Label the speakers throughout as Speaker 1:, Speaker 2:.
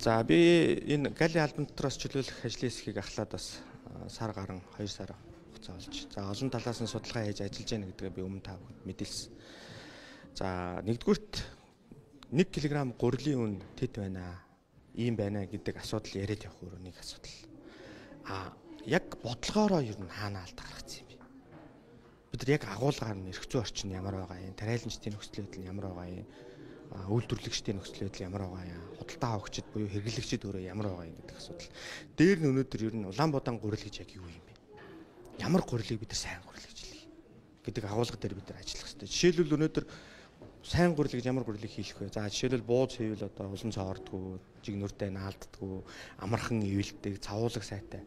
Speaker 1: За би энэ гали албан дотроос чөлөөлөх ажлын хэсгийг ахлаад бас сар гарan 2 сар хугацаа болж. За олон талаас нь судалгаа хийж ажиллаж байна гэдгээ би өмнө та бүхэнд мэдээлсэн. За нэгдүгürt 1 кг гурилын үн тэт байна. Ийм байна гэдэг асуудал яриад явах өөрөө нэг асуудал. А яг бодлогоороо ер нь хаана алт гаргацсан юм бэ? Бид нар яг агуулгаар нь эрх зүйн орчин ямар байгаа юм? Тариаланчдын нөхцөл байдал ямар байгаа юм? Үйлдвэрлэгчдийн нөхцөл байдал ямар байгаа юм худалдаа авагчид буюу хэрэглэгчид өөрөө ямар байгаа юм гэдэг асуудал. Дээр нь өнөөдөр ер нь Улаанбаатар гурил гэж яг юу юм бэ? Ямар гурилыг бид нар сайн гурил гэж хэлье гэдэг агуулга дээр бид нар ажиллах хэрэгтэй. Жишээлбэл өнөөдөр сайн гурил гэж ямар гурилыг хийх вэ? За жишээлбэл бууз хийвэл одоо улан цоордгоо, жигнүртэй наалддгоо, амархан ивэлдэг, цавуулаг сайтай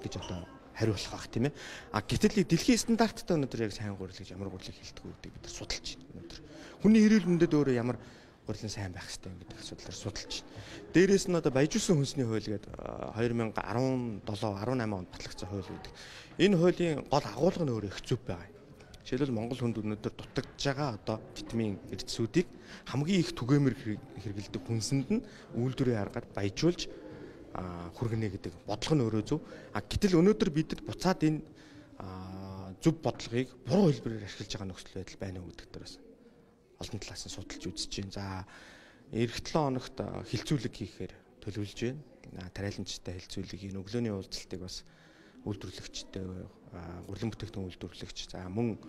Speaker 1: гэж одоо хариу болох бах тийм ээ. А гэтэл дэлхийн стандарттай өнөөдөр яг сайн гурил гэж ямар гурилыг хэлдэг үү гэдэг бид нар судалж байна өнөөдөр. Хүний эрүүл мэндэд өөрөө ямар гурилын сайн байх хэрэгтэй гэдэг асуудлаар судалж байна. Дээрээс нь одоо баяжуулсан хүнсний хууль гэдэг 2017 18 онд батлагдсан хууль гэдэг. Энэ хуулийн гол агуулга нь өөрөө их зөв байгаа юм. Жишээлбэл Монгол хүнд өнөөдөр дутагдж байгаа одоо витамин эрдэсүүдийг хамгийн их түгээмэр хэрэгэлдэг хүнсэнд нь үйлдвэрийн аргаар баяжуулж хүргэнэ гэдэг бодлого нь өөрөө зөв. А гэтэл өнөөдөр бидэд буцаад энэ зөв бодлогыг буруу хэлбэрээр ашиглаж байгаа нөхцөл байдал байна уу гэдэг дээрээс олон талаас нь судалж үзэж байна. За эх 7 хоногт хилцүүлэг хийхээр төлөвлөж байна. Тариаланчтай хилцүүлэг энэ өглөөний уулзалтыг бас үйлдвэрлэгчтэй гурилан бүтээгдэхүүн үйлдвэрлэгч за мөн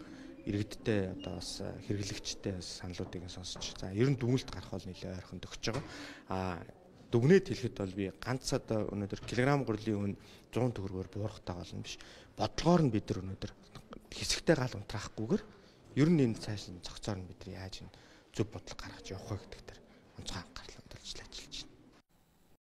Speaker 1: иргэдтэй одоо бас хэрэглэгчтэй саналуудыг сонсч за ер нь дүгнэлт гарах бол нэлээд ойрхон төгсөж байгаа. А дүгнээд хэлэхэд бол би ганц одоо өнөөдөр килограмм гурилын үн 100 төгрөгөөр буурахтай болно биш. Бодлогоор нь бид нар өнөөдөр хэсэгтэй гал унтраахгүйгээр ер нь энэ цааш нь зохицоор нь бид нар яаж зөв бодлого гаргаж явах вэ гэдэг дээр онцгой байна.